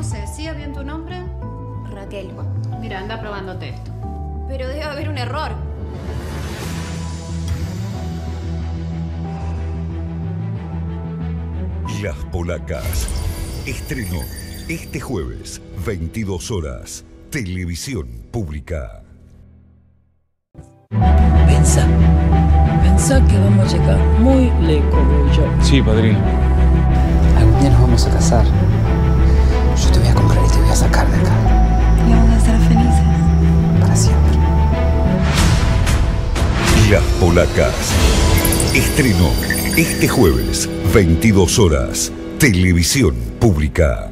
decía bien tu nombre? Raquel. Mira, anda probándote esto. Pero debe haber un error. Las Polacas. Estreno este jueves, 22 horas. Televisión Pública. Pensa, pensa que vamos a llegar muy lejos, yo. Sí, padrino. Algún día nos vamos a casar. Polacas. Estreno este jueves, 22 horas. Televisión Pública.